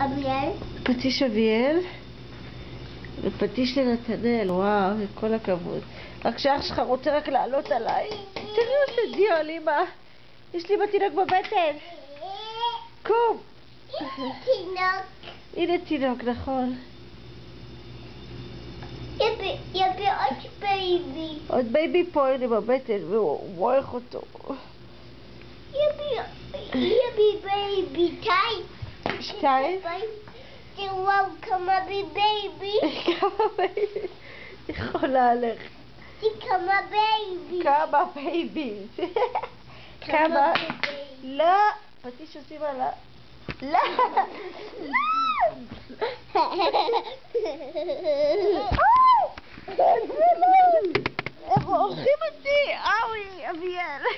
אביאל? פטיש אביאל ופטיש לנתנאל, וואו, כל הכבוד. רק שאח שלך רוצה רק לעלות עליי. תראי עושה דיול, אמא. יש לי בתינוק בבטן. קום. תינוק. הנה תינוק, נכון. יביא יביא עוד בייבי. עוד בייבי פה, הנה בבטן, והוא מועך אותו. יביא יביא בייבי. טייט. שתיים. וואו, כמה בייבי. כמה בייבי. יכולה עליך. כמה בייבי. כמה בייבי. כמה? לא. פטיש עושים על ה... לא. לא. הם עורכים אותי! אוי, אביאל.